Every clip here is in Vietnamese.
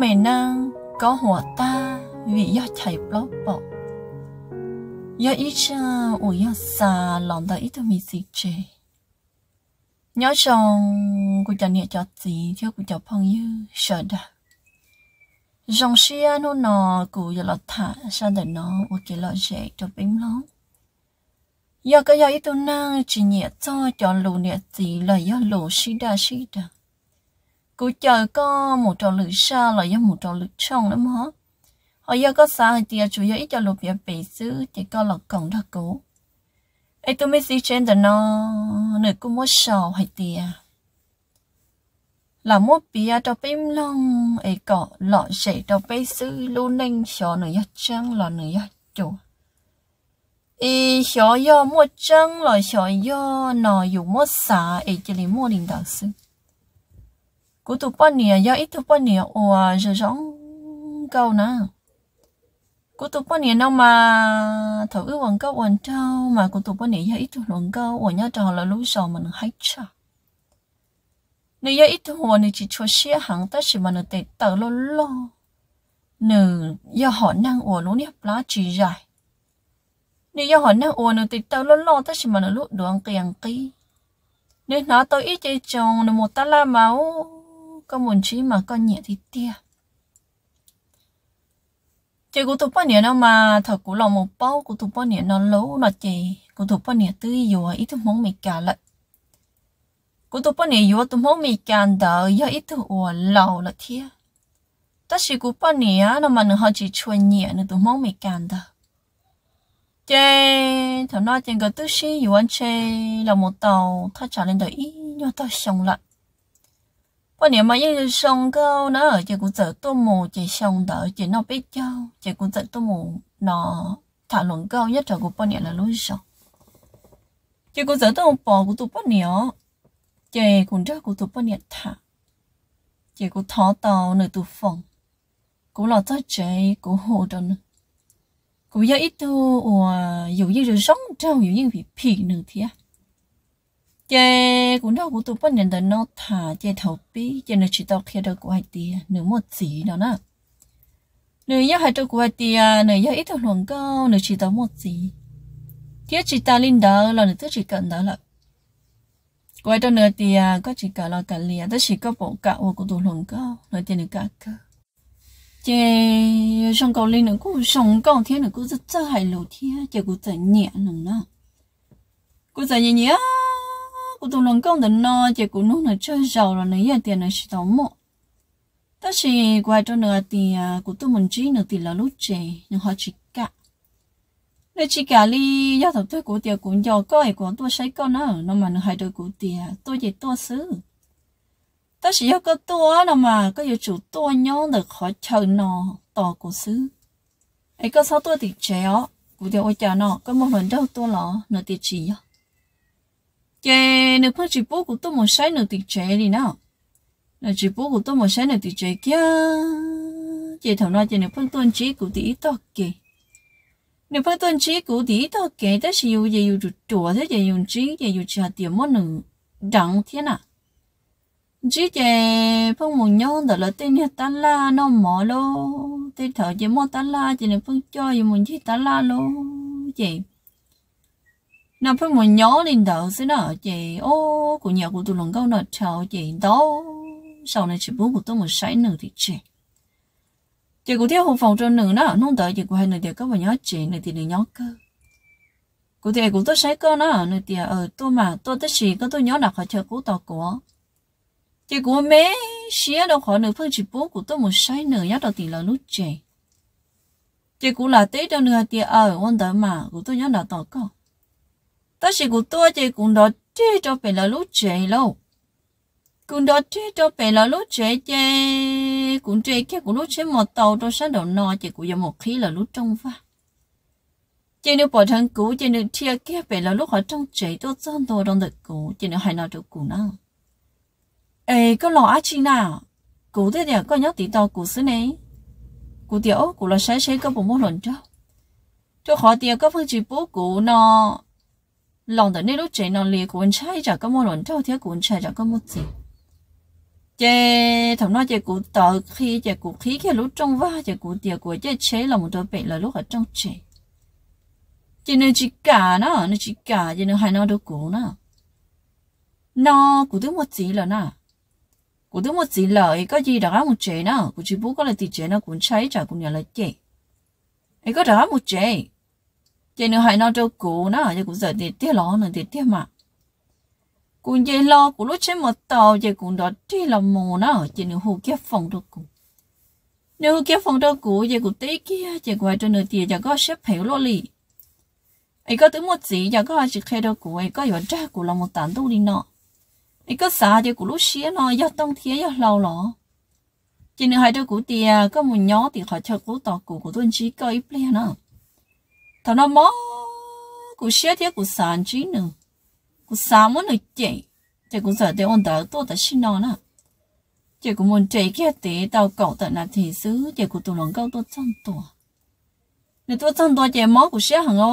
mẹ năng có hòa ta vì do chạy bó bỏ do ít cha ủ do xa lòng ta ít tôi mình xì chê nhớ chồng, cô cho nhẹ cho gì cho cô cho phong như sợ đã dòng xia nó nọ cô giờ là thả sao để nó ô kì là dễ cho bím lắm giờ cái giờ ít tôi năng chỉ nhẹ cho chọn lù nhẹ gì là do lù xí đa xí đa cứ chờ có một trò lưỡi xa là do một trò lưỡi trong lắm hả? Họ do có xa thì chủ yếu ít cho lục việc bị xứ thì có là còn thật cố. Ấy tôi mới xí trên đó nó, nửa cũng mất sầu hay tiệt là một bia cho bím long ấy có lọ dễ cho bê xứ luôn nên cho nửa nhất trăng là nửa nhất chủ ý cho do một trăng là cho do nó dùng mất xả ấy chỉ là một linh đạo sư cú tụ bao nhiêu giờ ít tụ bao nhiêu ủa giờ giống câu nè cú tụ bao nhiêu đâu mà thở ước quần câu quần trâu mà cú tụ bao nhiêu giờ ít tụ quần câu quần nhau trò là lũ sò mình hay chả nếu do ít tụ quần chỉ cho xe hàng ta chỉ mà nó tệ tờ lo lo nửa do họ năng ủa lũ nếp lá chỉ dài nếu do họ năng ủa nó tệ tờ lo lo ta chỉ mà nó lũ đường kiềng kí nên nó tôi ít chơi chồng nó một ta la máu con muốn chỉ mà con nhẹ thì tia. Chị cũng thuộc bao nhiêu nó mà thật cũng lòng một bao cũng thuộc bao nhiêu nó lố nó chị cũng thuộc bao nhiêu tươi dù ít thứ món mì cả lại cũng thuộc bao nhiêu dù tụt món mì cả đỡ giờ ít thứ ủa lầu là thiệt ta chỉ cũng bao nhiêu nó mà nó họ chỉ chuyên nhẹ nó tụt món mì cả đỡ. Chị thằng nó trên cái tư sĩ dù anh chê là một tàu thắt tàu 他 trả lên đời ít nhau tao xong lại quan niệm mà như sông câu nó ở cũng sợ tôi mù chỉ sông đỡ chỉ nó biết cho chỉ cũng sợ tôi mù nó thảo luận câu nhất là của quan là lối sông chỉ cũng sợ tôi bỏ của tụi quan nhỏ chỉ cũng rất của tụi quan thả chỉ cũng thọ tàu nơi tụi phòng cũng là tới chế của hồ đó nữa cũng giờ ít tu và dù như rồi sống trong dù như bị phì nữa thì à chế cũng đâu cũng tụ bắt nhận được nó thả chế thầu bí chế nó chỉ tao kia đâu của hai tia nửa một gì đó nè nửa giờ hai đâu của hai tia nửa giờ ít thằng luồng cao nửa chỉ tao một gì thiết chỉ ta linh đó là nửa thứ chỉ cần đó là. Quay đâu nửa tia có chỉ cả là cả liền đó chỉ có bộ cả của tụ luồng cao nửa tia nửa cả cơ. Chè xong cầu linh nữa cũng xong cầu thiên nữa cũng rất rất hài lù thiên chế cũng rất nhẹ nữa nè cũng rất nhẹ nhẹ cũng tôi lần công đến nó chỉ cũng nó là chơi giàu là này tiền là chỉ tao mộ ta chỉ quay cho nữa thì của tôi mình chỉ nữa thì là lúc chơi nhưng họ chỉ cả nếu chỉ cả đi giao thật tôi của tiền cũng giàu coi của tôi xây con nó nó mà nó hay đôi của tiền tôi chỉ tôi xứ ta chỉ có tôi nó mà có yêu chủ tôi nhớ được khỏi chờ nó tỏ của xứ ấy có sao tôi thì chéo của tiền ôi chả nó có một lần đâu tôi lo nó thì chỉ nhau chế nếu phát chỉ bố của tôi một sai nữa thì chế đi nào? Là chỉ bố của tôi một sai nữa thì chế kia. Chế thằng nói chế nếu phát tuân chỉ của tỷ to kì nếu phát tuân chỉ của tỷ to kì ta chỉ yêu gì dùng chùa thế chế dùng chỉ gì dùng trả tiền món nữa đặng thế nào? Chỉ chế phong một nhau đó là tên nhà ta la, nó mỏ lô. Tên thợ chế mỏ ta la chế nếu phong cho gì một chỉ ta la lô chế nó phong mà nhớ lên đầu xí nó chị. Ô, của nhà của tôi lần câu nó chào chị. Đó sau này chị bố của tôi một sải nữa thì chị. Chị của theo hộ phòng cho nữ nó nó đợi chị của hai nữ thì có vào nhớ chị nữ thì nữ nhớ cơ. Của thì của tôi sải cơ nó nữ thì ở tôi mà, tôi tới gì có tôi nhớ là khỏi chờ của tao của. Chị của mẹ xía đâu khỏi nửa phương chị bố của tôi một sai nửa nhớ đầu thì là lúc chị. Chị của là tết đâu nửa thì ờ, ở quan đó mà, của tôi nhớ là tao có ta chỉ của tôi chơi cũng đó chế cho phải là lúc chơi lâu cũng đó chế cho phải là lúc chơi chơi, cũng chơi kia của lúc chơi một tàu cho sáng đầu nọ chỉ của giờ một khí là lúc trong pha chơi nếu bỏ thằng cũ chơi nếu chia kia phải là lúc họ trong chơi tôi chân tôi trong được cũ chơi nếu hai nào được cũ nào ê có lò á chi nào cũ thế thì có nhớ tí tàu cũ xứ này cũ tiểu cũ là sáng sáng có bộ môn luận cho cho họ tiểu có phương chỉ bố cũ nó lòng tới nơi lúc chạy nó liền cuốn chạy trai chả có một lần cho thiếu cuốn chạy trai chả có một gì. Chế thằng nó chế cụ tờ khi chế cụ khí khi lúc trong va chế cụ tiệt của chế chế là một đôi bệnh là lúc ở trong chế chế nên chỉ cả nó nên chỉ cả chế nên hai nó đâu cụ nó. Nó cụ thứ một gì là nó. Cụ thứ một gì là có gì đã một chế nó? Cụ chỉ bố có là thì chế nó cũng cháy trả cũng nhà là chế ấy có đã một chế chị nên hai nó cho cụ nó cho cụ giờ thì tiếc lo nữa thì tiếc mà. Cũng dễ lo, cụ lúc trên một tàu, chị cũng đó chỉ là mù nó. Chị nữa hồ kia phòng cho cụ. Nếu hồ kia phòng cho cụ, chị cũng tí kia, chị quay cho nửa tiền cho có xếp hiểu lo lì. Ấy có thứ một gì giờ có chỉ khai đâu cụ, ấy có giờ cha cụ là một tán tu đi nọ. Ấy có xa dễ cũng lúc xía nó do đông thiên do lâu lọ chỉ nữa hai cho cụ tiền có một nhó thì họ cho cụ tàu cụ của tuân chỉ có ít liền nữa thằng nó mó cũng xía thế cũng sàn chỉ nữa cũng sao muốn được chị chị cũng sợ để ôn đỡ tôi đã xin nó nè chị cũng muốn chị kia tí tao cậu tận là thì xứ chị cũng tụi lòng câu tôi chân tuổi nếu tôi chân tuổi chị máu của xe hàng ô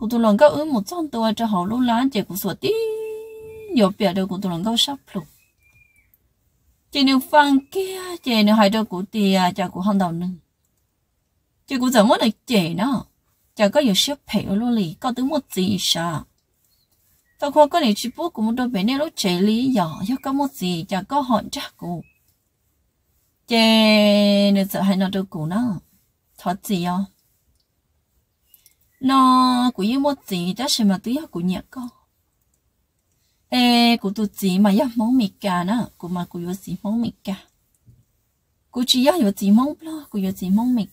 của tụi lòng câu ứ một chân tuổi cho họ luôn lá chị cũng sợ tí nhiều bịa được của tụi lòng câu sắp lục chị nếu phăng kia chị nếu hai đôi của tì à chị không đầu nâng chị cũng sợ mất được trẻ nó chả có nhiều xếp phải luôn lì có tới một gì sao tao khoa có này chỉ bố của một đôi bé này lúc trẻ lý nhỏ cho có một gì chả có hỏi chắc cụ. Chê nữa sợ hay nó đâu cụ nó thoát gì à? Nó cũng như một gì chắc sẽ mà túi của nhẹ con. Ê của tụi gì mà yêu món mì cả, nó của mà của yêu gì món mì cả. của chỉ yêu gì món lo của yêu gì món mì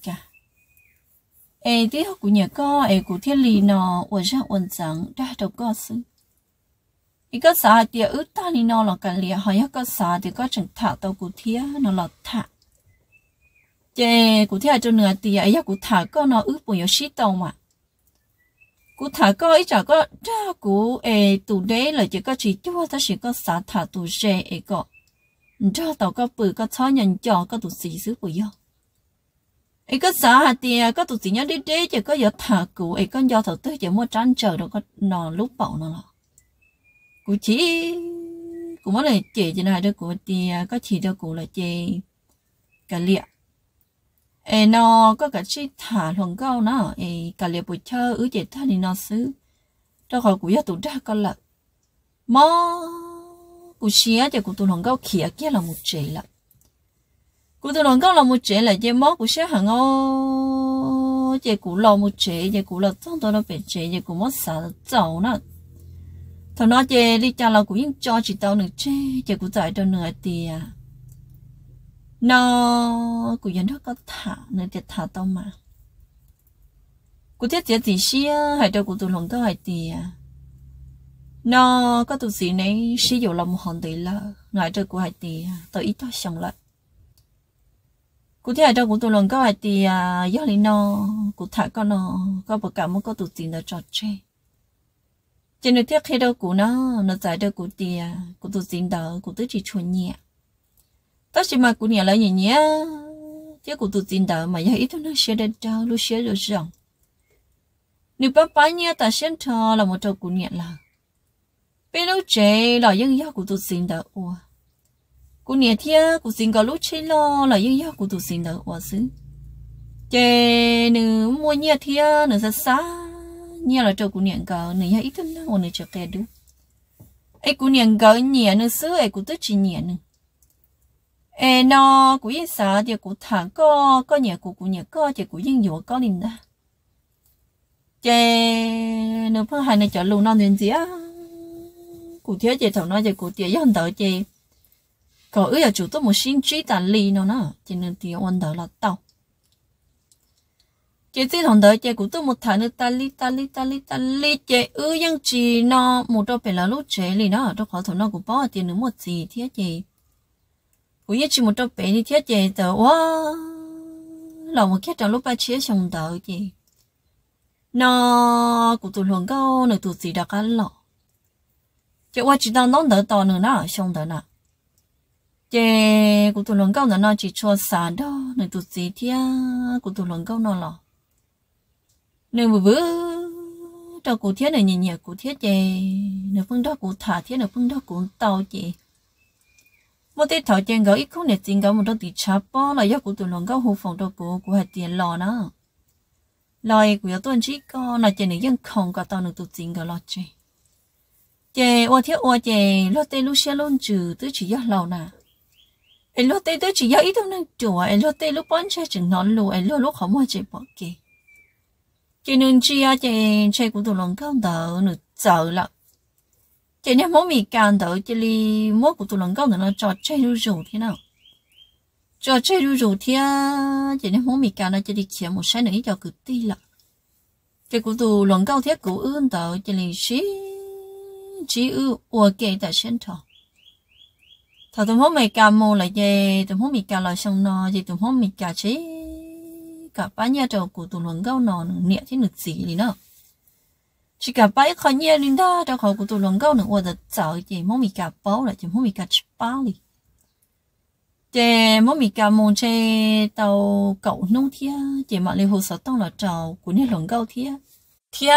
cà ê tí của nhẹ con ê, của thiên lý nó ở ra ổn rằng đã đâu có sự ý có sao thì ước ta đi nó là cái liền hỏi có sao thì có chừng thả tàu cụ thía nó là thả. Chê cụ thía cho nửa thì ấy cụ thả có nó ước bùi xí tàu mà. Cụ thả có, ấy chả có ra cụ ê tụ đấy là chỉ có chỉ cho ta chỉ có sao thả tụ dê ấy có. Cho tàu có bự, có chó nhận cho có tụ xí xứ bùi ấy có sao thì có tụi xí nhớ đi đi chỉ có giờ thả cụ. Ấy có do thầu tư chỉ mua trăn chờ đâu có nò lúc bảo nó là cụ chỉ, cụ mới là chị cho này đó cụ thì có chỉ cho cụ là chị cả liệt ấy nó có cả chi thả luồng câu nó ấy cả liệt buổi chơi ứ chị ta thì nó xứ. Cho khỏi cụ giờ tụ ra con lợn mò, cụ xía cho cụ tụ luồng câu kia kia là một chị lợn cụ tôi nói câu là một chị là chị mò của xía hàng ô. Chị cụ lò một chị chị cụ lò trong tôi nó bị chị chị cụ mất sợ dầu nó thằng nó chê đi cha là cũng cho chị tao nữa chê chị cụ giải cho nữa thì nó cụ dân thức có thả nữa thì thả tao mà. Cụ thiết chế gì xia hay đâu cụ tôi lòng tôi hay thì nó có tụi gì này sử dụng lòng hòn tỷ là ngại cho của hay tỷ tôi ít tao xong lại cụ thể đâu cũng tụi lòng có thì à do lý nó cụ thả con nó có bộ cả muốn có tụt tiền nó trò chơi trên nên tiếc khi đâu cụ nó nó giải đâu thì à cụ tụt tiền đỡ cụ tôi chỉ chuẩn nhẹ. Tất chỉ mà cụ nhẹ lại nhẹ nhẹ, chứ cụ tụt tiền đỡ mà giờ ít nó sẽ đến trao lúc sẽ được rộng. Nếu bác bá nhẹ ta xem cho là một trò cụ nhẹ là. Bên lúc chơi là dân do cụ tụt tiền đỡ ủa cú nè thia cú xin có lúc chơi lo là yêu yêu cú tụ xin đỡ quá xứ chê nữ mua nhẹ thia nữ xa xa nhiều là trâu cú nè niệm nữ yêu ít thân nữa nữ cho kẻ đúng ấy cú nè cờ nhẹ nữ xứ ấy cú tức chỉ nhẹ nữ ấy nó cú yên xa thì cú thả co co nhẹ cú cú nhẹ co thì cú yên yếu co liền đó chê nữ phương hai nó cho lù non nên gì á cú thiếu chê thầu nó chê cú tiệt hơn đỡ chê có ư là chủ tôi một xin truy tàn lì nó nó chỉ nên tiệt ôn đỡ là tao chỉ chỉ thằng đợi chỉ của tôi một thằng nữa ta lì ta lì ta lì ta lì chỉ ư nhưng chỉ nó một đôi phải là lúc chế lì nó đâu khó thằng nó của bỏ tiền nữa một gì thế chị của như chỉ một đôi phải thì thế chị tớ quá lòng một cái trong lúc ba chia xong đợi chị nó của tôi luôn câu nữa tụi gì đã cả lọ chỉ qua chỉ đang nón đỡ to nữa nè xong đỡ nè chè, cụ tụ lồng câu nó chỉ cho xả đó này tụ gì thia, cụ tụ lồng câu nó lò nên vừa vừa cho cụ thiết này nhìn nhẹ cụ thiết chè nửa phương đó cụ thả thiết nửa phương đó cụ tàu chè. Một tiết thảo chèn gấu ít không để tiền gấu một đôi tỷ chắp bó, là do cụ tụ lồng câu hồ phòng đó cụ cụ hạt tiền lò nó. Lời của tôi chỉ có là chè này dân không có tàu nửa tụ tiền gấu lọ chè. Chè ô thiết ô chè lót tê lu xe luôn trừ, tứ chỉ do lâu nào em lo tê tới chỉ do ít năng nè chùa em lo tê lúc bón chơi chừng nón lu em lo lúc không mua chỉ bỏ kì. Chè nên chi à chè chơi cũng tụi lòng gạo đỡ nữa chờ lắm chỉ nên mỗi mình càng đỡ chỉ li mỗi của tụi lần cao nữa cho chơi rủ rủ thế nào. Cho chơi rủ rủ thế à, chỉ nên mỗi mình càng nó chỉ đi kiếm một sai nữa cho cứ đi là chỉ của tụi lòng cao thế cũng ơn đỡ chỉ li xí chỉ ư của kể tại sân thọ thà tụm hôm mày cà mồ là gì? Tụm hôm mày cà lời xong nò gì? Tụm hôm mày cà chứ cả ba nhà trầu của tụm luận gấu nó niệm thế nực gì đi nữa chỉ cả ba khỏi nhà linh đa trầu khẩu của tụm luận gấu nó qua được sợ gì? Mong mày cà bao là tụm hôm mày cả chứ bao đi chị mỗi mình cà môn chơi tàu cậu nông thia để mọi người hồ sở tông là trầu của nhà luận gấu thia. Thia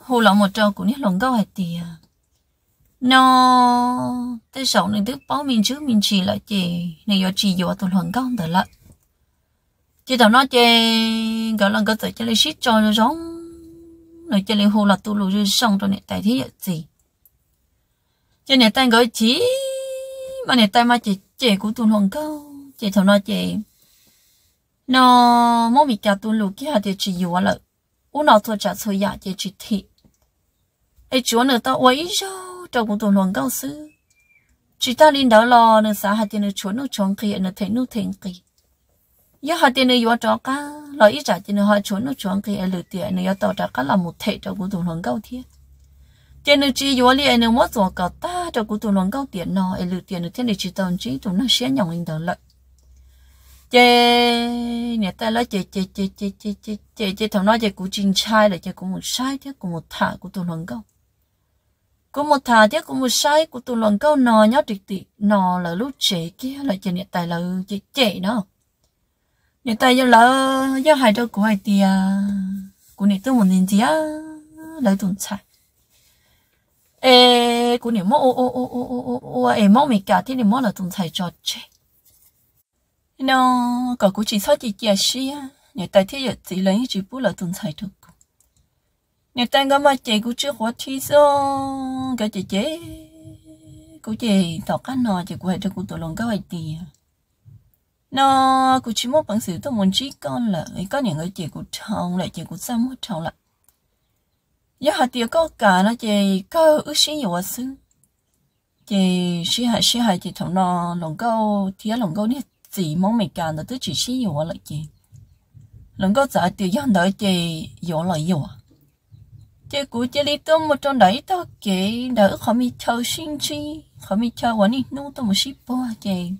hồ lòng một trầu của nhà luận gấu hay tiền no. Tôi sợ nên tức báo mình chứ, mình chỉ là chị này do chị do tôi luận công tự lại chị tao nói chị gọi lần có tới cho lấy shit cho nó giống. Nói cho lấy hồ là tôi lùi xong rồi này, tại thế gì? Cho này tay gọi chị mà này tay mà chị chị của tôi luận công. Chị tao nói chị nó mỗi mình cả tôi lùi kia thì chị do là, u nào tôi trả số giá dạ chị chị thị. Ấy chúa nữa tao ấy rồi trâu cũng tuần luận cao sư chỉ ta linh đó lo nên xã hạt tiền được chuẩn nó chọn kia nó thấy nó thành kỳ, giờ hạt tiền được cho cả lo ít trả tiền họ chuẩn nó chọn kia lừa tiền nó tao trả cả là một thể trâu cũng tuần luận cao thiết tiền được chỉ yếu liền nó mất rồi cả ta trâu cũng tuần luận cao tiền nó lừa tiền được thế để chỉ tao chỉ tụi nó sẽ nhỏng lên đó lợi chê nhà ta nói chê chê chê chê chê chê chê thằng nói chê cũng chinh sai là chê cũng một sai thế cũng một thả của tuần luận cao của một thà thế của một sai của tụi lần câu nò nhớ trực tị nò là lúc trẻ kia, là chê nè tài là trẻ trẻ nó nè tay giờ là, giờ hai đứa của hai tia của nè tôi một nhìn gì á lấy tuần sai ê, của nè mò ô ô ô ô ô ô ô ê mò mì cả, thế nè mò là tuần sai cho trẻ. Nó cả của chỉ sao chỉ chia sẻ nè tay thế giờ chỉ lấy chỉ bút là tuần sai được nếu tay cái mà chị của chưa hóa thi sao cái chị chế của chị tao cái nọ chị của hai đứa của tôi lòng cái hai tia nó cũng chỉ một bằng sự tôi muốn chỉ con là có những người chị của chồng lại chị của sao mất chồng lại. Giờ hạt tiêu có cả nó chị có ước xin nhiều xứ. Chị sĩ hại sĩ hại chị thằng nó lòng câu thì lòng câu đi chỉ mong mình cả nó tôi chỉ xin nhiều lại chị lòng câu trả tiêu giờ đợi chị nhiều lại nhiều chơi cú chơi đi tôi một trong đấy tôi kể đỡ khó mi chờ sinh chi, khó mi chờ quá đi nu tôi một ship bo chơi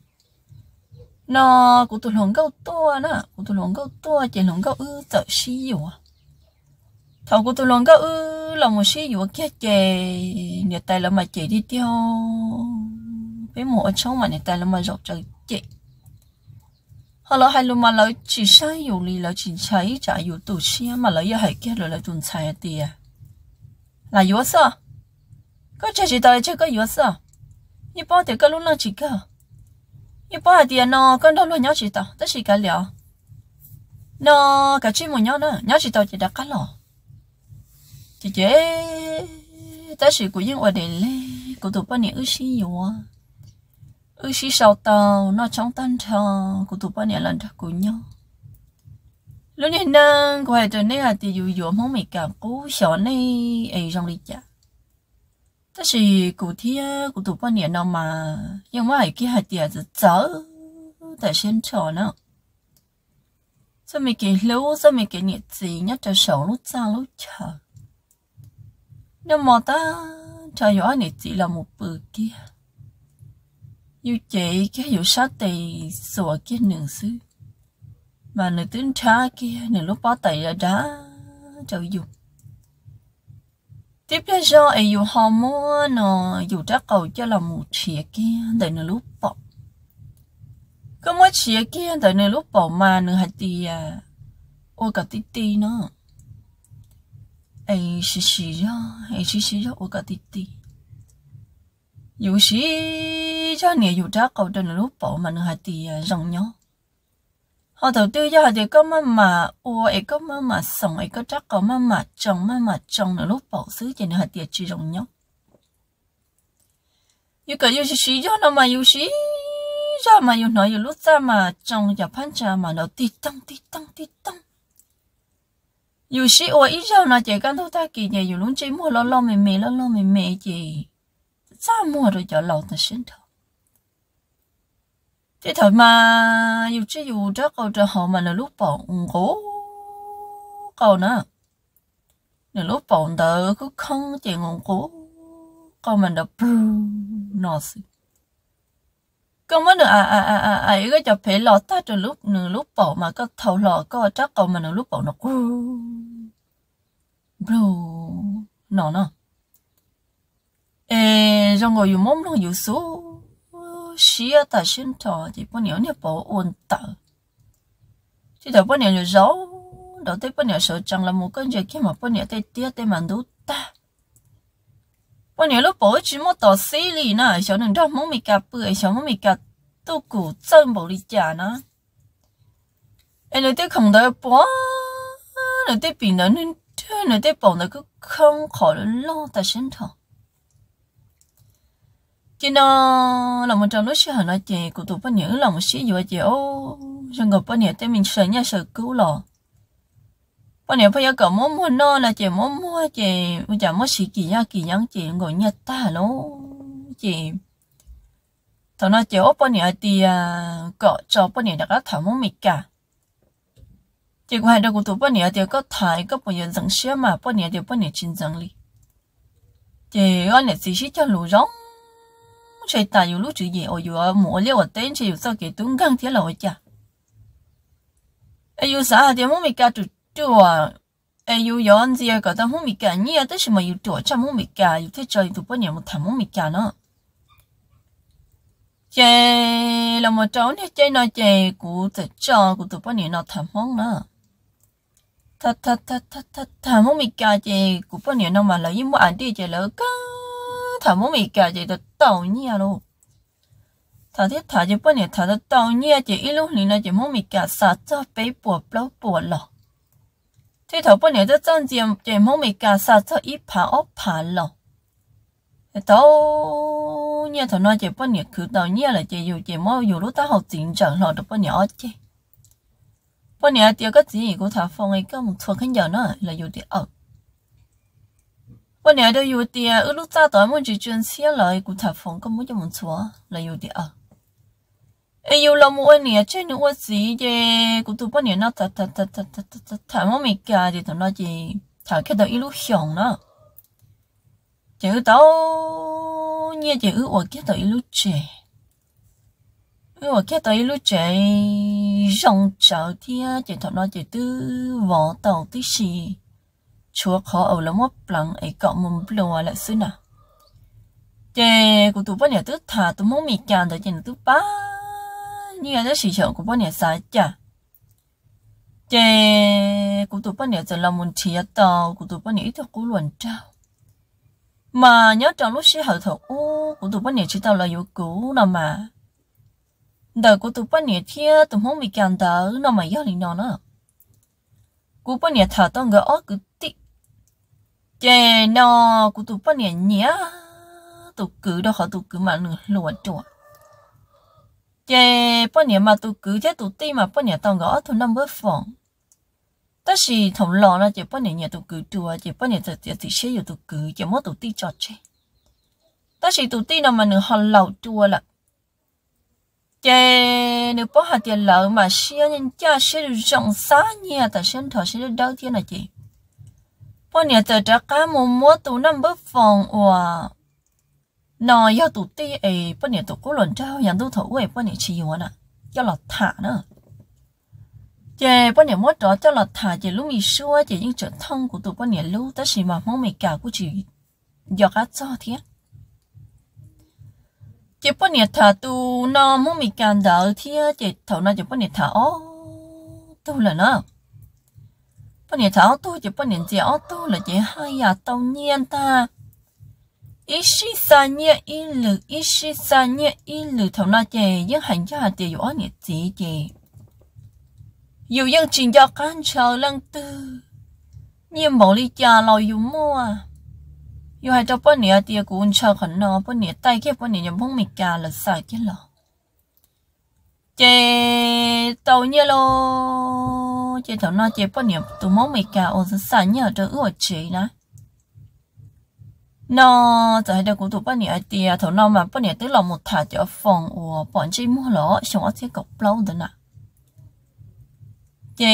nó cụ tôi lồng gấu to nè cụ tôi lồng gấu to chơi lồng gấu ư tớ xí dù à thằng cụ tôi lồng gấu ư là một xí dù kia chơi nhà tài là mà chơi đi theo. Với một số mà nhà tài là mà rộp chơi chơi họ lỡ hay luôn mà lỡ chỉ sai dù đi lỡ chỉ cháy chả dù tụi xe mà lỡ giờ hay kia rồi lỡ tụi xài à tiền là yếu sợ có chơi chỉ tay chơi có yếu sợ như bao tiền cái lúc nào chỉ cả như bao tiền nó con đâu luôn nhau chỉ tao tất chỉ cả liệu nó cả chuyện một nhau nữa nhau chỉ tao chỉ đặt cá lò chị chế tất chỉ của những vấn đề lệ của tụi bạn này ước gì nhiều à ước gì sau tao nó trong tan thờ của tụi bạn này lần thật của nhau lúc này nương quay trở nên là thì dù dù mong mày cảm cú sợ này, ấy trong lịch chả. Ta chỉ cụ thể cụ tụ bao nhiêu mà, nhưng mà cái hạt tiền rất dở tại sân trò nữa sao mình cái lũ sao mình cái nhiệt gì nhất cho sầu lúc xa lúc chờ? Nhưng mà ta cho gió nhiệt gì là một bự kia yêu chỉ cái vụ sát thì sửa cái nương xứ mà nửa tiếng cha kia, nửa lúc bó tay ra đá cho dùng tiếp theo do ấy dù họ mua nó dù chắc cầu cho là một chia kia để nửa lúc bỏ. Có mỗi chia kia để nửa lúc bỏ mà nửa hạt tì à. Ô, cả tí tí nó. Ấy xì xì ra ấy xì xì ra ô, cả tí tí. Cho nhiều dù chắc cầu trên lúc bỏ mà nửa hạt thì à, rong nhó họ đầu tư cho họ thì có mà mà ô ấy có mà mà sống ấy có chắc có mà mà trồng mà mà trồng là lúc bỏ xứ thì họ tiệt chỉ rong nhó yêu cái yêu sĩ cho nó mà yêu sĩ cho mà yêu nói yêu lúc ra mà trồng giờ phán trà mà nó tít tăng tít tăng tít tăng yêu sĩ ô ít cho nó chỉ cần thôi ta kỳ nhà yêu luôn chỉ mua lo lo mềm mềm, lo lo mềm mềm gì sao mua rồi cho lâu ta sinh thôi thế thôi mà, dù chứ dù chắc cầu trời họ mình là lúc bọn cố cầu nữa. Là lúc bọn tớ cứ không chỉ ngon cố cầu mình đã bù nó xí có mới được à à à à à cái chụp phải lọt ta từ lúc nửa lúc bỏ mà có thầu lọ có chắc cầu mình nửa lúc bỏ nó bù bù nó nó ê trong ngồi dù mông nó dù xuống xia ta xin thọ thì bao nhiêu nhiêu bỏ ổn tờ thì đầu bao nhiêu nhiêu giấu đầu tới bao nhiêu sợ chẳng là một con gì khi mà bao nhiêu tới tiếc tới mà đủ ta bao nhiêu lúc bỏ chỉ một tờ xí lì nè cháu đừng đâu muốn mình cà bưởi cháu muốn mình cà tu củ chân bỏ đi chả nè anh nói tới không đợi bỏ nói tới bình đẳng nên nói tới bỏ nó cứ không khỏi lo ta xin thọ chỉ nó là một trong lúc xưa nó chị của tụi bên nhớ là một xí dụ chị, ô dân gặp bên nhớ tên mình sợ nhà sợ cứu lò? Bạn nhớ phải cả muốn mua nó là chị muốn mua chị, bây giờ mua xí kỳ nha kỳ nhắn chị, ngồi nhà ta nó chị thằng nó chị ô bên nhớ thì à, có cho bên nhớ đã có thảo muốn mít cả. Chị của hai đứa của tụi bên nhớ thì có thái, có bây giờ rằng xưa mà bên nhớ thì bên nhớ chính rằng đi chị anh này gì xí cho lù rong chạy ta yêu lúc chữ gì ở yêu mua liệu ở tên chơi yêu sao cái tung căng thế là chả ai yêu sao thì muốn mình cả tụ tụ à ai yêu yon gì cả ta muốn mình cả nhỉ à, xem mà yêu tụ cha muốn mình cả yêu thế chơi tụi bọn nhiêu một thằng muốn mình cả nữa chơi là một cháu này chơi nói chơi của tự cho của tụi bọn nhiêu nó thằng mong nữa thật thật thật thật thật thằng muốn mình cả chơi của bọn nhiêu nó mà lấy một ảnh đi chơi lỡ cơ 头冇咪夹住就倒捏咯。头啲头就半年头就倒捏就一路年啦就冇咪夹杀咗俾薄薄薄咯。这头半年就真正就冇咪夹杀咗一盘二盘咯。倒捏头那就半年去倒捏了就有就冇有路打好紧张咯，就半年二姐。半年掉个子，如果他放一个木错，肯定呢，那有点二。 วันนี้เราอยู่เดียอุลุจ้าตัวมันจะจนเสียเลยกูถัดฟงก็ไม่ยอมชัวเลยอยู่เดียเอยูเรามัวเนี่ยเช่นนึกว่าสีเยกูตัวปนเนี่ยน่าถัดถัดถัดถัดถัดถัดถัดมันไม่แก่ดีตอนนั้นจีถัดแค่ตัวอีลุหยงนะเจ้าตัวเนี่ยเจ้าอุว่าแค่ตัวอีลุเจอุว่าแค่ตัวอีลุเจยงเจ้าเดียเจ้าตอนนั้นจีตัววอตัวที่สี่ chúa khó ở lắm một lần ấy cọ mồm lùa lại xứ à, chè của tụi bọn nhà tức thà tụi mông mì càn tới chè tụi ba như là sự chọn của bọn nhà sai chả chè của tụi bọn nhà giờ làm một chia tàu của tụi bọn nhà ít thôi luận trao. Mà nhớ trong lúc xí hậu thổ u của tụi bọn nhà chỉ tao là yếu cũ nào mà. Đời của tụi bọn nhà kia tụi mông mì càn tới nào mà yếu thì nó nữa. Của bọn nhà thả tao ngỡ cứ chè nó của tụ bắt nhiêu nhá tụ cứ đâu họ tụ cứ mà nửa lùa chuột chè bắt nhiêu mà tụ cứ chứ tụ ti mà bắt nhiêu tao gõ thôi năm bớt phòng ta chỉ thòng lò là chỉ bắt nhiêu nhà tụ cứ chùa chỉ bao nhiêu thì thì sẽ อยู่ tụ cứ chỉ mất tụ ti cho chè ta chỉ tụ ti nào mà nửa họ lầu chuột là chè nếu bao hạt tiền lẩu mà xia nhân cha sẽ được rộng xa nha ta sẽ thọ sẽ được đau thiên là chị? 半夜就只家摸摸到那么放哇，那要到底诶，半夜到过轮之后人都头喂，半夜吃药呢，要落塔呢。chị bữa nay mất đó cho là thả giờ lúc mình xưa giờ những chuyện thân của tụi bọn nay lưu tới xì mà mong mình cả của chị giờ cả cho thế Giờ bọn nay thả tụ nó mong mình cả đỡ thế chị thầu nó chị bọn nay thả ó tụ là nó. 不年才多就不年节多了节，哎呀，都念他。一十三年一路，一十三年一路头那节，因寒假节有二年节节，有因真要干潮浪子，你冇你家老有么啊？又系到半年啊，爹管潮很咯，半年带去半年就碰咪家了，晒去了。Chị tàu nhẹ lo chị tàu na chị bao nhiêu tụ máu mày cả ở sai nhẹ cho ở chị nè. Nó giờ đây cũng tụ bao nhiêu tiền tàu nó mà bao nhiêu tức là một thả cho phòng của bọn chị mua lọ, xong ở thiết cọc lâu rồi nè. Chị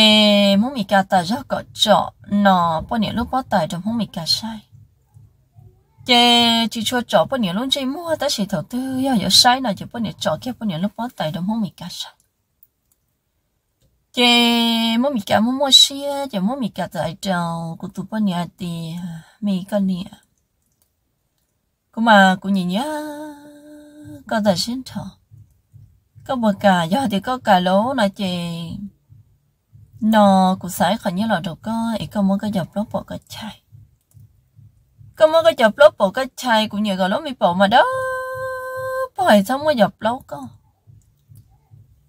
muốn mày cả tại rất cọc chỗ nó bao nhiêu lúc bắt tại trong muốn mày cả sai chị chỉ cho chó bao nhiêu luôn, chị mua ta chỉ thầu tư giờ giờ sai nào chỉ bao nhiêu chó kia bao nhiêu lúc bắt tài đồng muốn mình cả sao chị mua mì cả mua mua xe chị mua mì cả tại trong của tụi bao nhiêu thì à, mì cái nè cũng mà cũng nhìn nhá có tài xin thọ. Có một cả giờ thì có cả lỗ là chị. Nó cũng sai khỏi như là đâu có ý có muốn cái dập lốp bỏ cái chai có muốn cái dập lốp bộ cái chai cũng như gọi lỗ mi bộ mà đó phải xong mới dập lốp có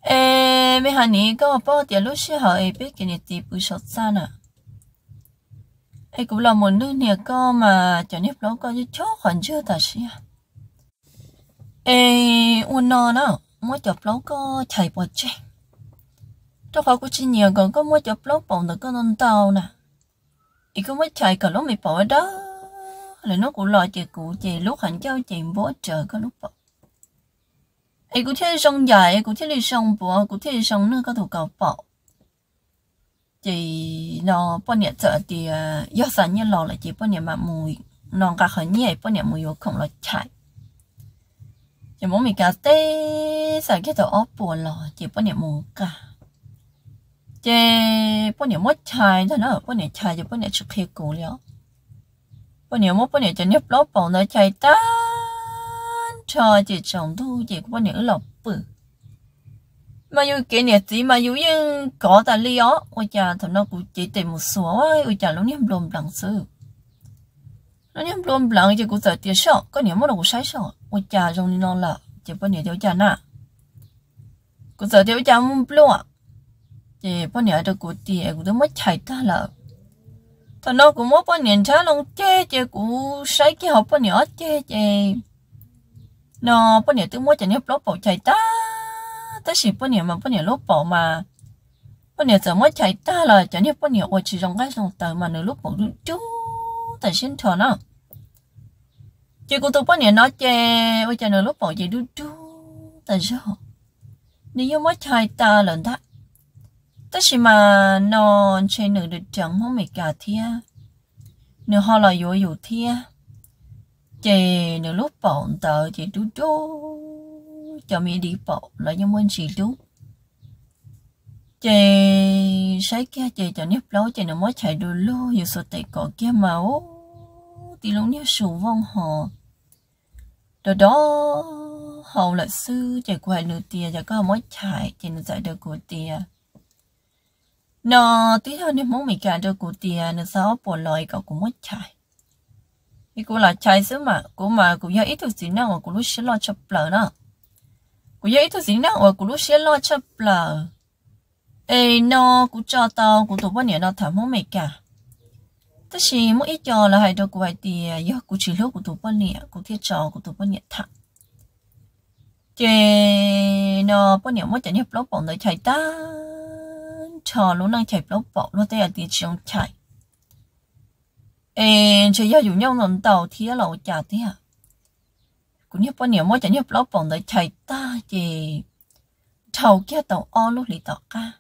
ê, mấy hàng này có bao tiền lúc xưa họ biết cái này thì bự sọt xa nè ấy cũng là một đứa nhà co mà cho nếp lâu có chứ còn chưa ta xí à. ê uốn nó nó mua chụp lâu có chạy bọt chứ. cho họ cũng chỉ nhiều còn có mua chụp lâu bỏng được có non tàu nè ý cũng mới chạy cả lúc mày bỏ đó là nó cũng lo chị cụ chị lúc hẳn cho chị bố chờ có lúc bỏ ấy cũng thế sông dài cũng thế đi sông bỏ cũng thế sông nữa có thủ cầu bỏ chị nó bao nhiêu giờ thì à, do sáng như lo là chị bao nhiêu mà mùi. Nó cả hơi nhẹ bao nhiêu mùi không là chạy. Chỉ muốn mình cả tê sai cái đầu ốp buồn lo chị bao nhiêu mùi cả chị bao nhiêu mất chạy thì nó bao nhiêu chạy thì bao nhiêu chụp hết cổ liệu bao nhiêu mất bao nhiêu cho nhấp lốp, bọn nó chạy tan. Cho chị chồng thu, chỉ bao nhiêu lọc bự. Mà dù kia này gì mà dù những có ta lý ó, ôi chà thằng nó cũng chỉ tìm một số ấy ôi chà lúc nhầm lồm lặng sư nó nhầm lồm lặng chị cũng sợ tiền sợ, có nhiều mất nó cũng sai sợ. Ôi chà trong nó là chị bao nhiêu tiêu chà nà cũng sợ tiêu chà muốn luôn à chỉ bao nhiêu được cũng tiền cũng đâu mất chạy ta là thằng nó cũng mất bao nhiêu cha lòng chê chỉ cũng sai cái học bao nhiêu chê chê. Nó bao nhiêu tôi mất chạy nhớ lốp bộ chạy ta ta chỉ bao nhiêu mà bao nhiêu lúc bỏ mà. Bao nhiêu giờ mới chạy ta là chẳng nhớ bao nhiêu ở chỉ trong cái trong tờ mà nửa lúc bỏ được chú, tại xin thọ nó. Chị cũng tôi bao nhiêu nó chê, ôi, chả nửa lúc bỏ gì đu chú tại sao? Nếu mới chạy ta lần đó ta chỉ mà nó chơi nửa được chẳng không mệt cả thia. Nửa họ là yếu yếu thia. Chè nửa lúc bỏ tờ chỉ đu đu, cho mi đi bộ là như muốn gì đu. Chị sai kia chị cho nếp lâu chị nửa mới chạy đồ lô, dù số tay có kia máu thì lúc nhớ sù vong họ đó đó hầu là sư chị quay nửa tia cho có mới chạy chị nửa chạy được của tia nó tí thôi nếu muốn mình cả được cụ tiền nó sao bỏ lời cậu cũng mất chạy thì cũng là chạy xứ mà cũng mà cũng do ít thứ gì nào mà cũng lúc sẽ lo chập lờ đó. Cụ do ít thứ gì nào cụ lúc xe lo chấp lờ, ê nó cũng cho tao cũng tụi bọn nó thầm muốn mày cả. Tất nhiên mỗi ít cho là hai đôi của hai tiền giờ cũng chỉ lúc của tụi bọn nè, cụ thiết trò của tụi bọn nè thẳng. Chê nó bọn nè mới chạy nhập lốp bỏng tới chạy ta trò lúc năng chạy lốp bỏ lúc tay là tiền trường chạy. Em chỉ giờ dùng nhau lần tàu thì là chả thế à cũng như bao nhiêu mỗi chẳng nhập lóc bỏ để chạy ta chị thầu kia tàu o lúc lì tọt ca.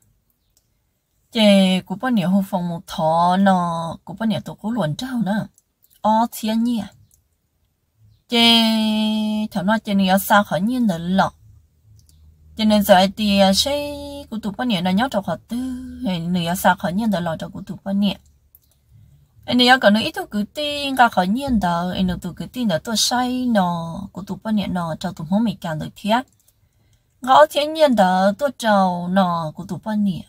Chị cũng bao nhiêu hồ phòng một thọ nó cũng bao nhiêu tàu cố luận trâu nữa o thiên nhiên à. chị thằng nó chị này sao khỏi nhiên được lọ cho nên giờ thì sẽ cụ tụ bao nhiêu là nhớ trong họ tư, hay nửa sao khỏi nhiên được lo cho cụ tụ bao nhiêu anh ấy có nói ít thôi, cứ tin cả khỏi nhiên đó. Anh ấy tụi cứ tin là tôi sai nó cụ tụ bao nhiêu nó cho tụi không mình càng được thiết. Ngõ thiên nhiên đó, tôi trâu nó cụ tụ bao nhiêu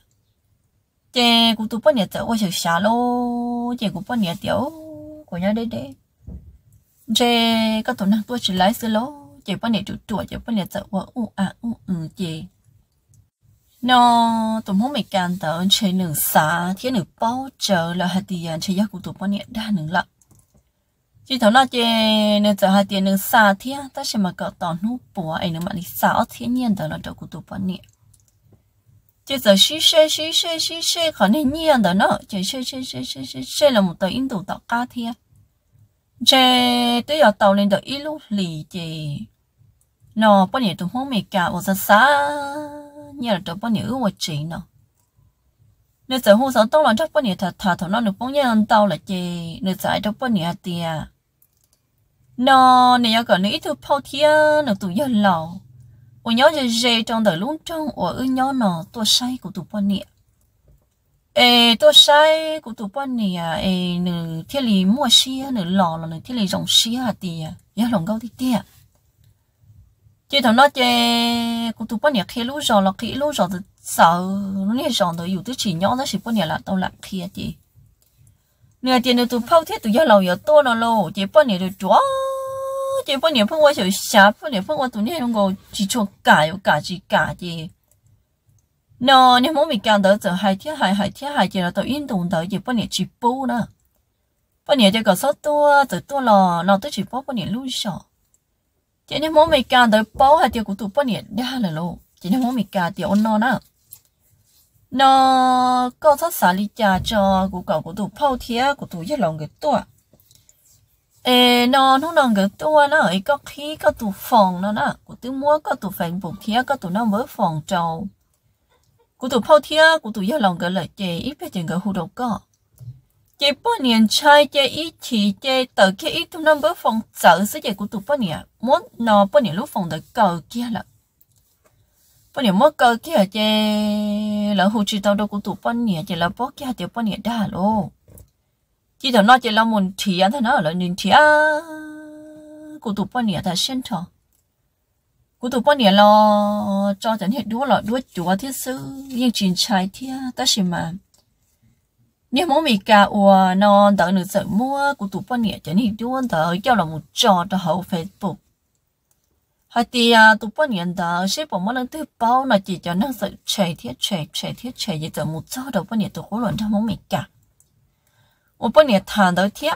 chè cụ tụ bao nhiêu tới ôi trời xả lô. Chè cụ bao nhiêu tiểu của nhau đây đấy. Chè các tụi năng tôi chỉ lấy xe lô chế bao nhiêu chuột chuột chế bao nhiêu sợ vợ u à u ừ chế nó tụi muốn mày can tớ chế nửa xá thiên nửa bao chờ là hạt tiền chế giấc của tụi bao nhiêu đa nửa lặng chỉ thấu là chế nửa giờ hạt tiền nửa xá thiên ta sẽ mà cỡ tòn nút bùa ấy nửa mà đi xá thiên nhiên tớ là đầu của tụi bao nhiêu chỉ giờ xí xê xí xê xí xê khả nên nhiên đó nó chỉ xê xê xê xê xê xê là một tờ in đồ tạo ca thiên chế tôi giờ tàu lên được ít lúc lì chị nó bao nhiêu tụi hôm mày cả ở xa xa như là tụi bao nhiêu ước chị nó nếu giờ hôm sau tao làm chắc bao nhiêu thật thật thằng nó được bao nhiêu ăn tao là chị nếu giờ cho bao nhiêu tiền nó nếu có ít thứ phao thia nó tụi giờ lâu ở nhớ giờ dễ trong đời luôn trong ở ư nhớ nó tôi say của tụi bao nhiêu ê tôi say của tụi bọn này à ê nửa thiết lý mua xia nửa lò là nửa thiết lý rồng xia hả tì à giá lòng gấu thì tiệt chứ thằng nó chơi cũng tụi bọn nhà khi lúc rồi là khi lúc rồi thì sợ nó nghe rồi rồi dù tới chỉ nhỏ nó chỉ bọn nhà là tao làm kia chị nửa tiền được tụi phao thiết tụi gia lầu giờ to nó lâu chỉ bọn nhà được chúa chỉ bọn nhà phong qua sửa xả bọn nhà phong qua tụi này không có chỉ cho cả cả chỉ cả chị nó nếu muốn mình càng đỡ giờ hai thiết hai hai thiết hai chỉ là tụi yên động đỡ chỉ bọn nhà chỉ bố nữa bọn nhà chơi cả số tua từ tua lò nó tới chỉ bố bọn nhà lúc rồi chị nếu mua mì cà tới bao hạt tiêu của tụi bao nhiêu đã là luôn. Chị nếu mua mì cà tiêu nó nữa nó có thất xả lý trà cho của cậu của tụi phao thía của tụi nhất lòng cái tua. Ê, nó nó lòng cái tua nó ấy có khí, có tụi phòng nó nè của tụi mua có tụi phèn bụng thía có tụi nó mới phòng trâu của tụi phao thía của tụi yêu lòng cái lợi chị ít biết chuyện cái hù đầu có chị bao niên trai chế ít chỉ chế tự kia ít thùng năm bữa phòng sợ sẽ chế của tụi bao nhiêu muốn nó bao nhiêu lúc phòng được cầu kia là bao nhiêu mất cầu kia chế là hồ chỉ tao đâu của tụi bao nhiêu chế là bao kia thì bao nhiêu đa lô chỉ thằng nói chế là muốn thìa thằng nó là nên thi à của tụi bao nhiêu ta xem thôi của tụi bao nhiêu lo cho chẳng hiện đua là đua chúa thiết sư nhưng chuyện trái thiết ta xem mà nếu muốn mì cà ua non tớ nữ sợ mua của tụ bọn nhẹ chả nhị đuôn tớ cho là một trò tớ hậu Facebook. Hay thì tụ bọn nhẹ tớ sẽ bỏ mất lần thứ bao là chỉ cho năng sợ trẻ thiết trẻ trẻ thiết trẻ gì tớ một trò đầu bọn nhẹ tớ cố luận trong món mì cà một bọn nhẹ thằng tớ thiết.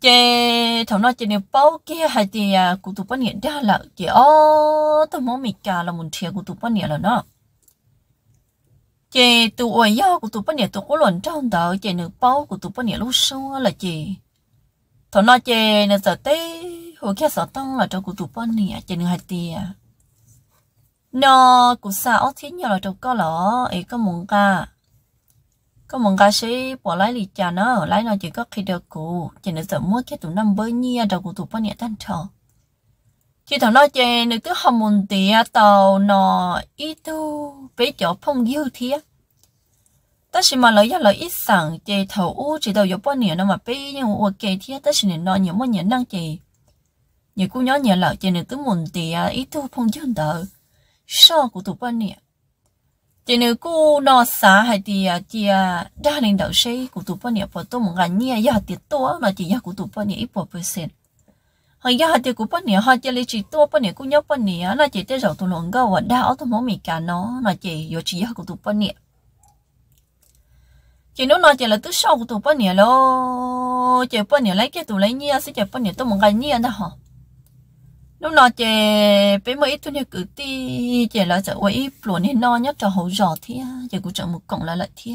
Chê thằng nó chê nếu bao kia hay thì của tụ bọn nhẹ đa là chỉ ô tớ món mì cà là một thiệt của tụ bọn nhẹ là nó chị tụ ở do của tụ bao nhiêu tụ có luận trong đó chị nữ bao của tụ bao nhiêu lúc sau là chị. Thằng nó chị nữ giờ tê hồi kia sợ tăng là trong của tụ bao nhiêu chị nữ hai thì à nó của sao thế nhiều là trong có lọ ấy có muốn cả có một cái sĩ, bỏ lái lì chả nó lái nó chỉ có khi được cụ. Chỉ nữ sợ mua cái tụ năm bơi nhia trong của tụ bao nhiêu tan trò chỉ thằng nó chơi nó cứ hầm môn tía tàu nó ít tu với chỗ phong yêu thiệt tất nhiên mà lấy lấy ít sẵn chơi thầu u chỉ đầu yếu bao nhiêu nó mà bây nhưng mà kể thiệt tất nhiên nó nhiều món nhiều năng chơi nhiều cô nhỏ nhiều lợi chơi nó cứ môn tía ít tu phong yêu đỡ sao của tụ bao nhiêu chị nữ cô nó xả hay thì chị đa lên đầu xe của tụi bao nhiêu bỏ tôi một ngày nhia giờ tiệt to mà chị ya của tụi bao nhiêu ít phần hồi giờ họ tiệt cũng bọn nhiêu họ chơi lịch chỉ tua bọn nhiêu cũng nhớ bọn nhiêu nó chỉ tới rồi tụi nó gấu và đa ở tụi mỗi mình cả nó nó chỉ giờ chỉ ya cũng tụi bọn nhiêu chỉ nó nói chỉ là tôi sau của tụi bọn nhiêu lo chỉ bọn nhiêu lấy cái tụi lấy nhia sẽ chỉ bọn nhiêu tôi một cái nhia đó hả? Lúc nào chè bé mới ít thôi cứ ti chè là sợ quay luôn nên no nhất cho hậu giò thia chè cũng chọn một cổng là lại thia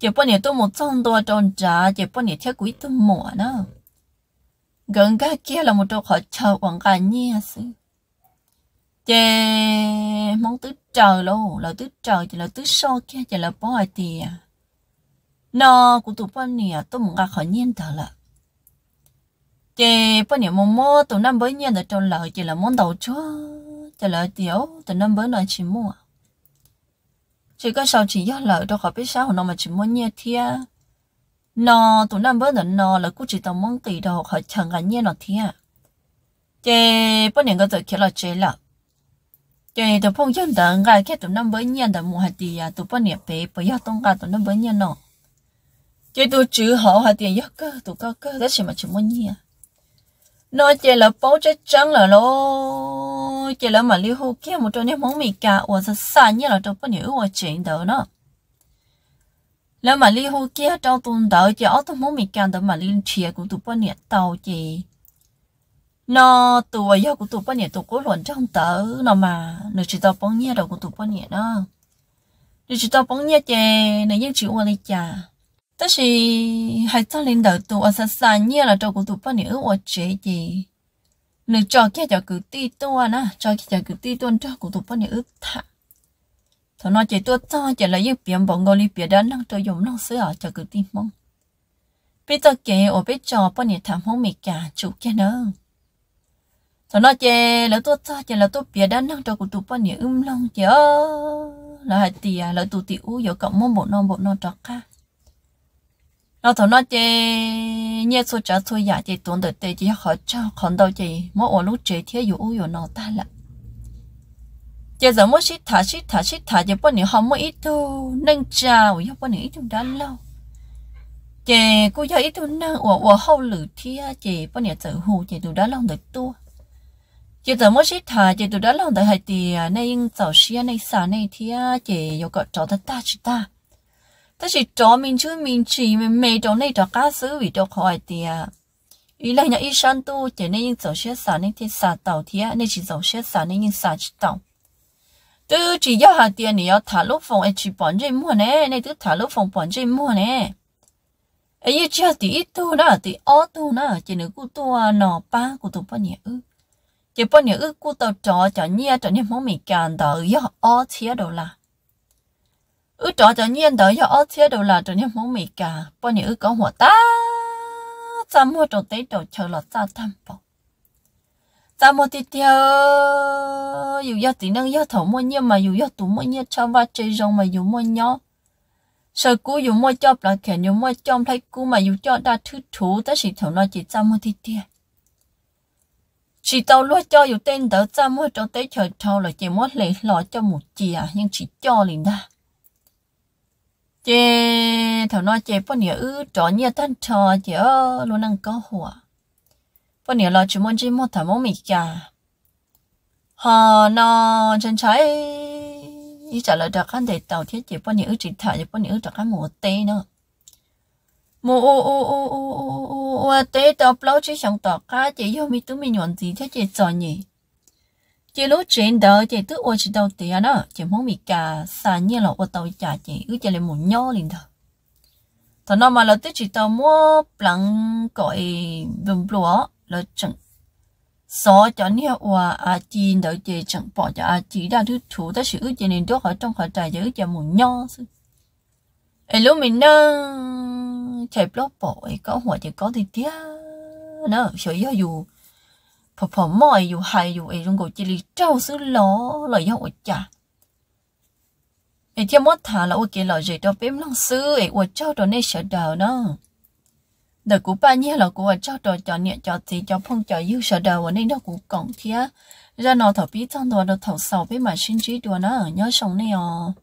chè bao nhiêu tôi một trăm đô tròn trả chè bao nhiêu theo quý tôi mỏ nữa gần cái kia là một chỗ khỏi chờ quảng cả nhia sư. Chè mong tứ trời luôn là tứ trời, chỉ là tứ so kia, chỉ là bao ai tiền nó cũng tụ bao nhiêu tôi muốn gặp khỏi nhiên thở là chè bao nhiêu mồm mò tụ năm bấy nhiên ở trong lợi chỉ là món đầu chúa, chỉ là tiểu tụ năm bấy nói chỉ mua. Chỉ có sao chỉ do lợi, đâu khỏi biết sao nó mà chỉ mua nhẹ thiệt nó tụi năm bấy nữa nó là cũng chỉ tao mong tỷ đâu họ chẳng ngàn nhẹ nó thế à chế bao nhiêu cái tự kia là chế là chế tụ phong dân đợn ngay khi tụi năm bấy nhiên đợn mua hạt tiền à tụi bao nhiêu bé bây giờ tông cả tụi năm bấy nhiên nó chế tụi chữ họ hạt tiền giấc à, cơ, tụi cơ cơ đó chỉ mà chỉ muốn nhẹ nó chế là bao chế trắng là lo chế là mà liu hô kia, một trong những món mì cả và là xa như là tụi bao nhiêu ở chuyện đó nó. là mà liu hô kia trong tuần đó chỉ ở trong món mì cả đó mà liu chia của tụi bao nhiêu tàu chỉ nó tụi giờ của tụi bao nhiêu tụi có luận trong tớ nó mà nó chỉ tao bao nhiêu đâu của tụi bao nhiêu đó nó chỉ tao bao nhiêu chỉ này những chuyện qua đi chả 但是还早领导多，我才三年了，照顾多半年，我这的，你照看就个地多呢，照看就个地多，照顾多半年ướp thả. thọ nó chỉ tôi cho chỉ là những biển bọn ngồi biển đã năng tôi dùng năng sửa cho cái tim mong. Bây giờ kể ở bây giờ bao nhiêu thảm không mệt cả, chủ kia nữa thọ nó chỉ là tôi cho chỉ là tôi biển đã năng tôi cũng tụ bọn nhà um long chỉ là hai tỷ à là tụ tỷ u giờ cộng mong bộ non bộ non trọt cả nó thọ nó chơi nhẹ số trả số giả chơi tuần được tệ chỉ họ cho, còn đâu chơi mỗi ở lúc chơi thiếu u u nó ta lận giờ giờ mới shit thả shit thả shit thả giờ bọn này họ mới ít thu nâng chào giờ bọn này ít thu đã lâu chị cô giờ ít thu nâng ủa ủa hậu lử thia chị bọn này tự hù chị tụi đã lòng được tua chị giờ mới shit thả chị tụi đã lòng được hai thì nên giàu xia nay xả nay thia chị giờ có trò thật ta chị ta ta chỉ trò mình chứ mình chỉ mình mê trò nay trò cá sứ vì trò khỏi thì ý là nhà ý san tu nay nên giàu xia xả nay thì xả tàu thia nay chỉ giàu xia xả nay nhưng xả chỉ tàu từ chỉ giao hàng tiền thì thả lúc phòng ấy chỉ bọn chơi mua nè này từ thả lúc phòng bọn chơi mua nè ấy chỉ tí ít tu nè tí ó tu nè chỉ nữa cụ tu nọ ba cụ tu bao nhiêu ư chỉ bao nhiêu ư cụ tu trò trò nhia trò mình càn đó yếu ở chia đồ là ư trò trò nhia đó yếu ó chia đồ là trò nhia mong mình càn bao nhiêu ư có หัว ta chăm mua trò tế trò chờ lọt ra thăm phòng cha mua thì theo dù giờ tí năng do thầu mua nhiều mà dù giờ tụ mua nhiều cho va chơi rong mà dù mua nhỏ sợ cú dù mua cho là kẻ dù mua cho thấy cú mà dù cho đa thứ thủ ta chỉ thầu nó chỉ cha mua thì theo chỉ tàu lo cho dù tên đỡ cha mua trồng tế chờ thầu là chỉ mua lấy lọ cho một chìa à, nhưng chỉ cho liền đó chế thằng nói chế bao nhiêu ư, trò nhiều thân trò chế ơ, luôn năng có hùa bao nhiều là chúng muốn chỉ một thằng mông mì cả họ nó chân trái. Ý trả lời được, anh để tàu thiết chế bao nhiều chỉ thả chế bao nhiều ư được anh một tê nữa. Mù ô ô ô ô ô ô tê, tàu bao chỉ 想 tỏ cá chỉ yêu mi tú mi nhọn gì thế chế trò nhỉ? Chỉ lúc chuyện đó chỉ tức ô chỉ đầu tiền đó chỉ muốn bị cả sản nhiên là ô tàu trả chỉ ước chỉ là một nhỏ liền thôi. Thằng nó mà là tức chỉ tàu mua bằng gọi vùng lúa là chẳng so cho nhiều hòa à chín đó chỉ chẳng bỏ cho à chỉ đã thứ thủ đó sự ước chỉ nên đó ở trong khỏi trại ước chỉ một nho, thôi lúc mình nâng chạy blog bỏ có hoặc thì có thì tiếc. Nó sợ dù phò phò mỏi dù hay dù ấy trong cổ chỉ lý trâu sư ló lời nhau ở chả. Ấy theo mất thả là ok lời gì đó bếm lăng sư ấy ở trâu đó nên sợ đào nó đời của ba nhé, là của cho đó cho nhẹ cho gì cho phong, cho yêu sợ đào nên nó cũng còn kia. Ra nó thở biết trong đó nó thở sầu với mà sinh trí đùa nó nhớ sống này à